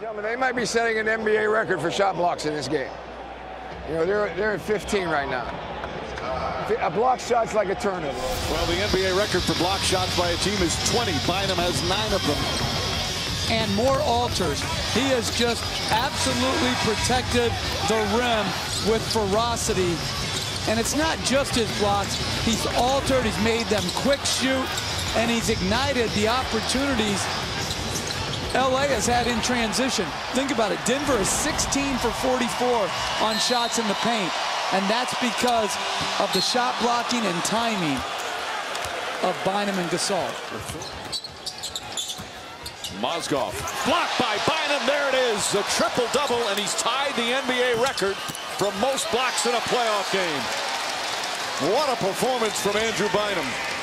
Gentlemen, they might be setting an NBA record for shot blocks in this game. You know, they're, they're at 15 right now. A block shot's like a turnover. Well, the NBA record for block shots by a team is 20. Bynum has nine of them. And more alters. He has just absolutely protected the rim with ferocity. And it's not just his blocks. He's altered, he's made them quick shoot, and he's ignited the opportunities LA has had in transition. Think about it. Denver is 16 for 44 on shots in the paint. And that's because of the shot blocking and timing of Bynum and Gasol. Mozgov blocked by Bynum. There it is, a triple-double, and he's tied the NBA record for most blocks in a playoff game. What a performance from Andrew Bynum.